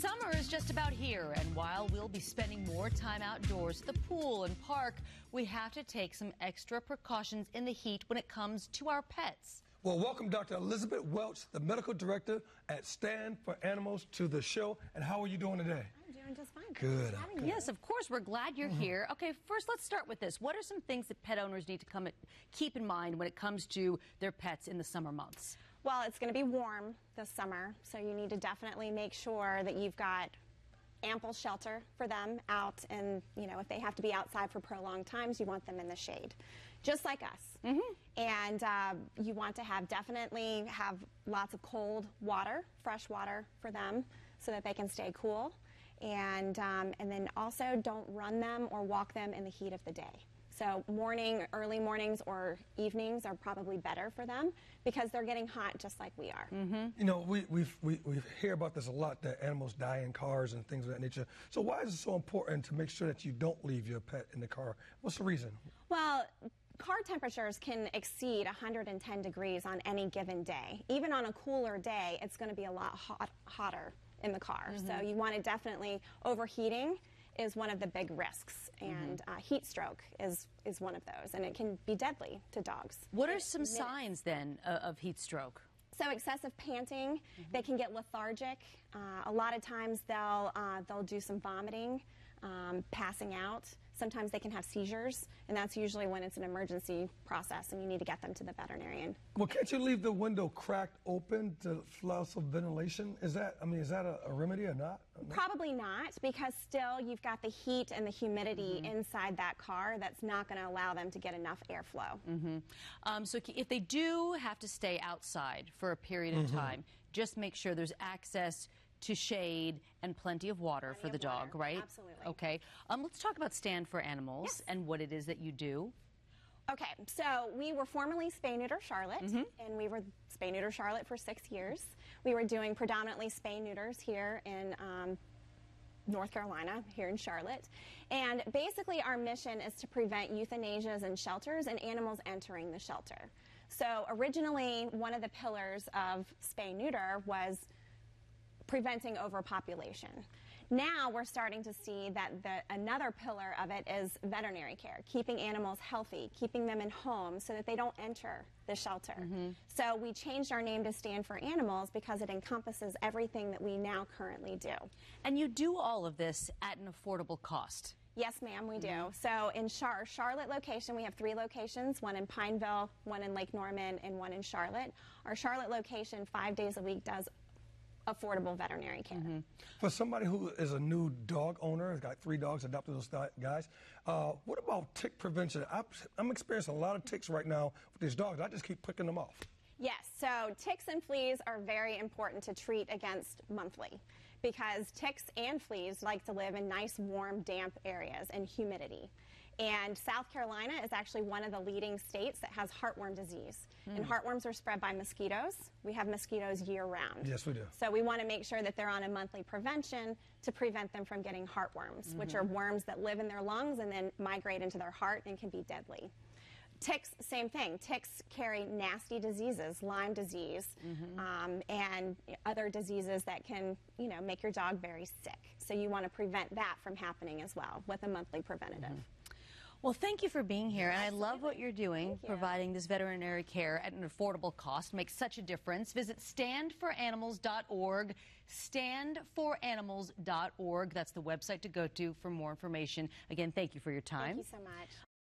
Summer is just about here, and while we'll be spending more time outdoors at the pool and park, we have to take some extra precautions in the heat when it comes to our pets. Well, welcome Dr. Elizabeth Welch, the medical director at Stand for Animals, to the show. And how are you doing today? I'm doing just fine. Good. good. Yes, of course. We're glad you're mm -hmm. here. Okay, first let's start with this. What are some things that pet owners need to come at, keep in mind when it comes to their pets in the summer months? Well, it's going to be warm this summer, so you need to definitely make sure that you've got ample shelter for them out and you know if they have to be outside for prolonged times you want them in the shade just like us. Mm -hmm. and uh, you want to have definitely have lots of cold water fresh water for them so that they can stay cool. And um, and then also don't run them or walk them in the heat of the day so morning, early mornings or evenings are probably better for them because they're getting hot just like we are. Mm -hmm. You know, we, we we hear about this a lot, that animals die in cars and things of that nature. So why is it so important to make sure that you don't leave your pet in the car? What's the reason? Well, car temperatures can exceed 110 degrees on any given day. Even on a cooler day, it's going to be a lot hot, hotter in the car. Mm -hmm. So you want to definitely overheating is one of the big risks, and mm-hmm. uh, heat stroke is is one of those, and it can be deadly to dogs. What are some signs then of heat stroke? So excessive panting, mm-hmm. they can get lethargic. Uh, a lot of times they'll uh, they'll do some vomiting, um, passing out. Sometimes they can have seizures, and that's usually when it's an emergency process and you need to get them to the veterinarian. Well, can't you leave the window cracked open to allow some ventilation? Is that, I mean, is that a, a remedy or not? Probably not, because still you've got the heat and the humidity mm -hmm. inside that car that's not going to allow them to get enough airflow. Mm -hmm. um, so if they do have to stay outside for a period of mm -hmm. time, just make sure there's access to shade and plenty of water plenty for the dog, water. right? Absolutely. Okay. Um, let's talk about Stand for Animals yes. and what it is that you do. Okay, so we were formerly Spay Neuter Charlotte, mm -hmm. and we were Spay Neuter Charlotte for six years. We were doing predominantly spay neuters here in um, North Carolina, here in Charlotte. And basically, our mission is to prevent euthanasias in shelters and animals entering the shelter. So, originally, one of the pillars of spay neuter was preventing overpopulation. Now we're starting to see that the, another pillar of it is veterinary care, keeping animals healthy, keeping them in homes so that they don't enter the shelter. Mm -hmm. So we changed our name to Stand for Animals because it encompasses everything that we now currently do. And you do all of this at an affordable cost. Yes, ma'am, we do. Mm -hmm. So in Char Charlotte location, we have three locations, one in Pineville, one in Lake Norman, and one in Charlotte. Our Charlotte location, five days a week, does affordable veterinary care. Mm -hmm. For somebody who is a new dog owner, has got three dogs, adopted those guys, uh, what about tick prevention? I'm experiencing a lot of ticks right now with these dogs. I just keep picking them off. Yes, so ticks and fleas are very important to treat against monthly because ticks and fleas like to live in nice, warm, damp areas and humidity. And South Carolina is actually one of the leading states that has heartworm disease. Mm. And heartworms are spread by mosquitoes. We have mosquitoes year round. Yes, we do. So we want to make sure that they're on a monthly prevention to prevent them from getting heartworms, mm -hmm. which are worms that live in their lungs and then migrate into their heart and can be deadly. Ticks, same thing. Ticks carry nasty diseases, Lyme disease, mm -hmm. um, and other diseases that can, you know, make your dog very sick. So you want to prevent that from happening as well with a monthly preventative. Mm -hmm. Well, thank you for being here. And I love what you're doing, you. providing this veterinary care at an affordable cost. Makes such a difference. Visit standforanimals.org. Standforanimals.org. That's the website to go to for more information. Again, thank you for your time. Thank you so much.